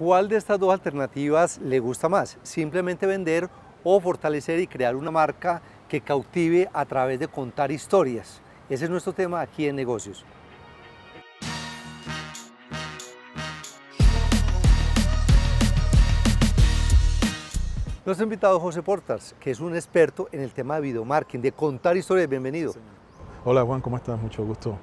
¿Cuál de estas dos alternativas le gusta más? ¿Simplemente vender o fortalecer y crear una marca que cautive a través de contar historias? Ese es nuestro tema aquí en negocios. Nuestro invitado José Portas, que es un experto en el tema de video marketing, de contar historias. Bienvenido. Hola Juan, ¿cómo estás? Mucho gusto.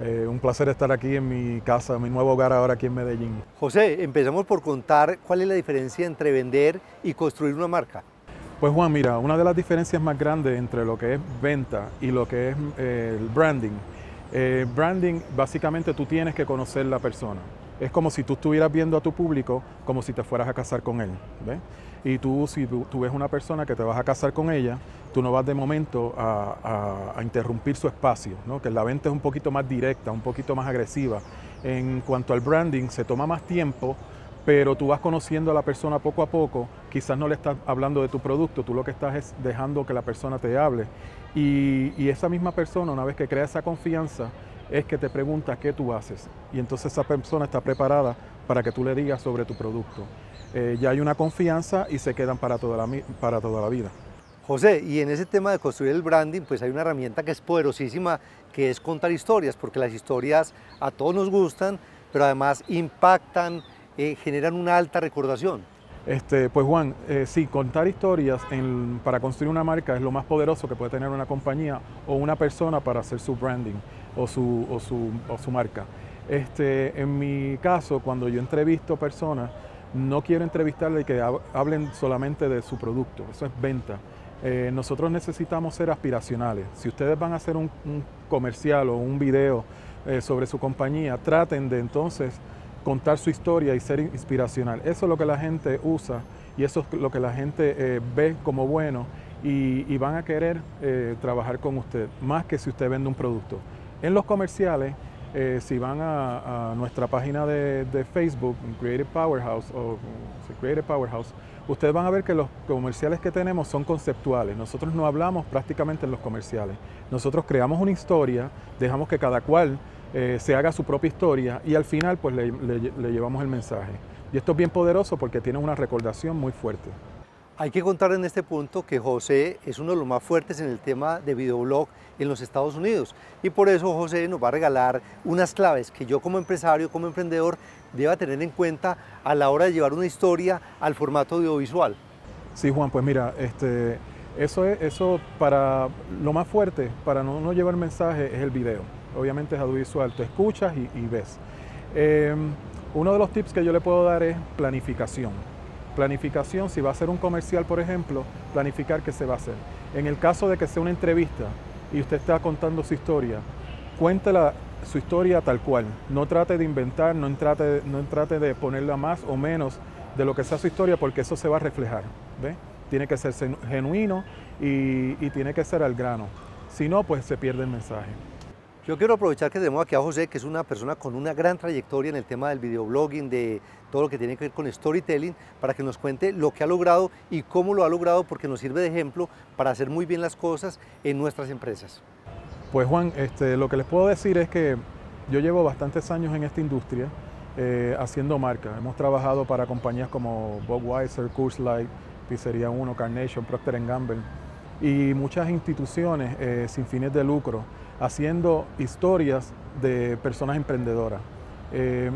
Eh, un placer estar aquí en mi casa, mi nuevo hogar ahora aquí en Medellín. José, empezamos por contar cuál es la diferencia entre vender y construir una marca. Pues Juan, mira, una de las diferencias más grandes entre lo que es venta y lo que es eh, el branding. Eh, branding, básicamente tú tienes que conocer la persona. Es como si tú estuvieras viendo a tu público como si te fueras a casar con él. Y tú, si tú, ves una persona que te vas a casar con ella, tú no vas de momento a, interrumpir su espacio, ¿no? que la venta es un poquito más directa, un poquito más agresiva. En cuanto al branding, se toma más tiempo, pero tú vas conociendo a la persona poco a poco, quizás no le estás hablando de tu producto, tú lo que estás es dejando que la persona te hable. Y esa misma persona, una vez que crea esa confianza, es que te pregunta qué tú haces. Y entonces esa persona está preparada para que tú le digas sobre tu producto. Eh, ya hay una confianza y se quedan para toda, la, para toda la vida. José, y en ese tema de construir el branding, pues hay una herramienta que es poderosísima, que es contar historias, porque las historias a todos nos gustan, pero además impactan, eh, generan una alta recordación. Este, pues Juan, eh, sí, contar historias para construir una marca es lo más poderoso que puede tener una compañía o una persona para hacer su branding o su, marca. Este, en mi caso, cuando yo entrevisto personas, no quiero entrevistarle y que hablen solamente de su producto, eso es venta. Eh, nosotros necesitamos ser aspiracionales. Si ustedes van a hacer un, comercial o un video eh, sobre su compañía, traten de entonces contar su historia y ser inspiracional. Eso es lo que la gente usa y eso es lo que la gente eh, ve como bueno y, van a querer trabajar con usted, más que si usted vende un producto. En los comerciales, eh, si van a, nuestra página de, Facebook, Creative Powerhouse o Creative Powerhouse, ustedes van a ver que los comerciales que tenemos son conceptuales. Nosotros no hablamos prácticamente en los comerciales. Nosotros creamos una historia, dejamos que cada cual eh, se haga su propia historia y al final pues le, le llevamos el mensaje. Y esto es bien poderoso porque tiene una recordación muy fuerte. Hay que contar en este punto que José es uno de los más fuertes en el tema de videoblog en los Estados Unidos y por eso José nos va a regalar unas claves que yo como empresario, como emprendedor, deba tener en cuenta a la hora de llevar una historia al formato audiovisual. Sí, Juan, pues mira, este, eso, es, eso para lo más fuerte, para no, llevar mensaje, es el video. Obviamente es audiovisual, tú escuchas y, ves. Em, uno de los tips que yo le puedo dar es planificación Planificación, si va a ser un comercial, por ejemplo, planificar qué se va a hacer. En el caso de que sea una entrevista y usted está contando su historia, cuéntela su historia tal cual. No trate de inventar, no trate, no de ponerla más o menos de lo que sea su historia porque eso se va a reflejar. ¿ve? Tiene que ser genuino y, y tiene que ser al grano. Si no, pues se pierde el mensaje. Yo quiero aprovechar que tenemos aquí a José, que es una persona con una gran trayectoria en el tema del videoblogging, de todo lo que tiene que ver con storytelling, para que nos cuente lo que ha logrado y cómo lo ha logrado, porque nos sirve de ejemplo para hacer muy bien las cosas en nuestras empresas. Pues Juan, este, lo que les puedo decir es que yo llevo bastantes años en esta industria eh, haciendo marcas. Hemos trabajado para compañías como Budweiser, Coors Light, Pizzería 1, Carnation, Procter Gamble y muchas instituciones eh, sin fines de lucro haciendo historias de personas emprendedoras. Eh,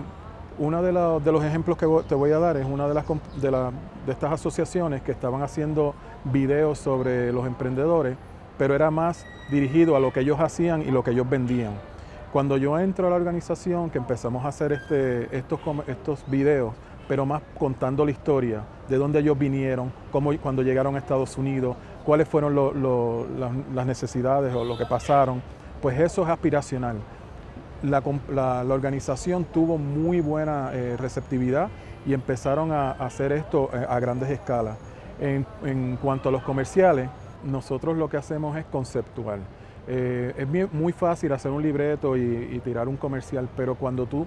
uno de, los ejemplos que te voy a dar es una de, las, de, estas asociaciones que estaban haciendo videos sobre los emprendedores, pero era más dirigido a lo que ellos hacían y lo que ellos vendían. Cuando yo entro a la organización, que empezamos a hacer este, estos, estos videos, pero más contando la historia, de dónde ellos vinieron, cómo, cuando llegaron a Estados Unidos, cuáles fueron las necesidades o lo que pasaron, pues eso es aspiracional. La, organización tuvo muy buena eh, receptividad y empezaron a, hacer esto eh, a grandes escalas. En, cuanto a los comerciales, nosotros lo que hacemos es conceptual. Eh, es muy fácil hacer un libreto y, tirar un comercial, pero cuando tú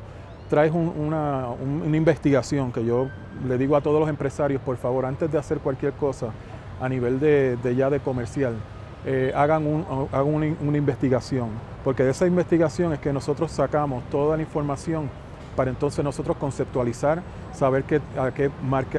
traes una, investigación, que yo le digo a todos los empresarios, por favor, antes de hacer cualquier cosa a nivel de ya de comercial, eh, hagan, una, investigación, porque de esa investigación es que nosotros sacamos toda la información para entonces nosotros conceptualizar, saber a, qué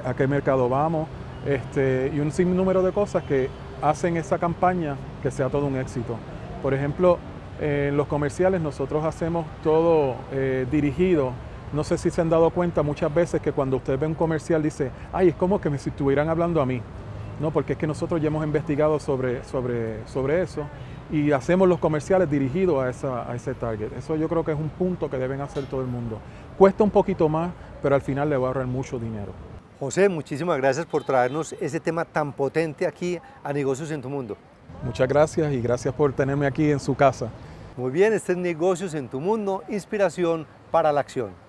a qué mercado vamos este, y un sinnúmero de cosas que hacen esa campaña que sea todo un éxito. Por ejemplo, en los comerciales nosotros hacemos todo eh, dirigido. No sé si se han dado cuenta muchas veces que cuando usted ve un comercial dice, ay, es como que me estuvieran hablando a mí. No, porque es que nosotros ya hemos investigado sobre, sobre, sobre eso y hacemos los comerciales dirigidos a, esa, a ese target. Eso yo creo que es un punto que deben hacer todo el mundo. Cuesta un poquito más, pero al final le va a ahorrar mucho dinero. José, muchísimas gracias por traernos ese tema tan potente aquí a Negocios en tu Mundo. Muchas gracias y gracias por tenerme aquí en su casa. Muy bien, este es Negocios en tu Mundo, inspiración para la acción.